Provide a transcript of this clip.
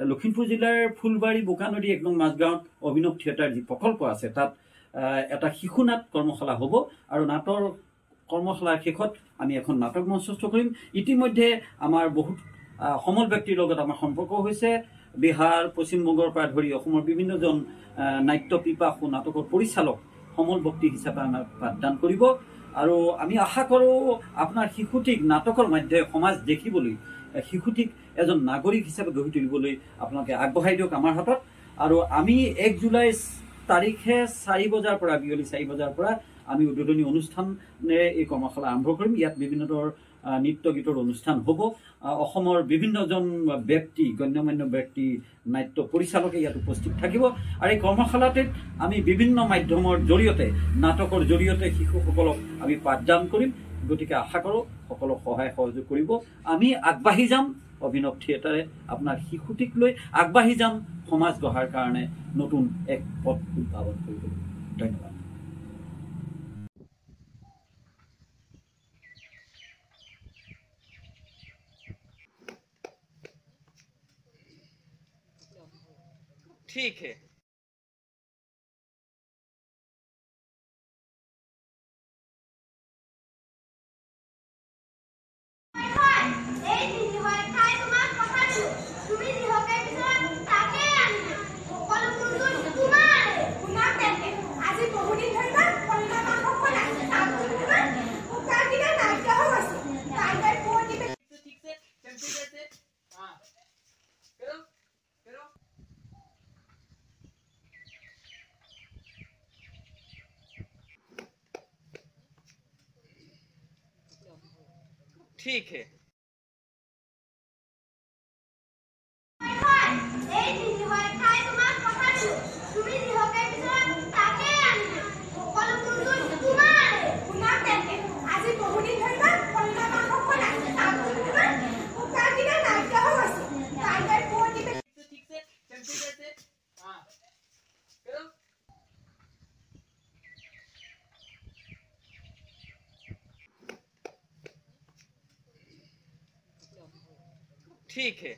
লখিমপুৰ জিলাৰ ফুলবাৰী বোকানদী এক নং মাজগাঁৱত অভিনৱ থিয়েটাৰ যি প্ৰকল্প আছে তাত এটা শিশু নাট কৰ্মশালা হ'ব আৰু নাটৰ কৰ্মশালাৰ শেষত আমি এখন নাটক মঞ্চস্থ কৰিম। ইতিমধ্যে আমাৰ বহুত সমল ব্যক্তিৰ লগত আমাৰ সম্পৰ্ক হৈছে। বিহাৰ পশ্চিমবংগৰ পৰা ধৰি অসমৰ বিভিন্নজন নাট্য পিপাসু নাটকৰ পৰিচালক সমল ব্যক্তি হিচাপে আমাক পাঠদান কৰিব। আৰু আমি আশা কৰোঁ আপোনাৰ শিশুটিক নাটকৰ মাধ্যমে সমাজ দেখিবলৈ শিশুটিক এজন নাগৰিক হিচাপে গঢ়ি তুলিবলৈ আপোনালোকে আগবঢ়াই দিয়ক আমাৰ হাতত। আৰু আমি এক জুলাই তাৰিখে চাৰি বজাৰ পৰা বিয়লি চাৰি বজাৰ পৰা আমি উদ্বোধনী অনুষ্ঠানেৰে এই কৰ্মশালা আৰম্ভ কৰিম। ইয়াত বিভিন্ন ধৰণৰ নৃত্য গীতৰ অনুষ্ঠান হ'ব। অসমৰ বিভিন্নজন ব্যক্তি গণ্যমান্য ব্যক্তি নাট্য পৰিচালকে ইয়াত উপস্থিত থাকিব। আৰু এই কৰ্মশালাটিত আমি বিভিন্ন মাধ্যমৰ জৰিয়তে নাটকৰ জৰিয়তে শিশুসকলক আমি পাঠদান কৰিম। গতিকে আশা কৰোঁ সকলো সহায় সহযোগ কৰিব। আমি আগবাঢ়ি যাম অভিনৱ থিয়েটাৰে আপোনাৰ শিশুটিক লৈ। আগবাঢ়ি যাম সমাজ গঢ়াৰ কাৰণে নতুন এক পথ উদ্ভাৱন কৰিবলৈ। ধন্যবাদ। ठीक है। ठीक है। ठीक है।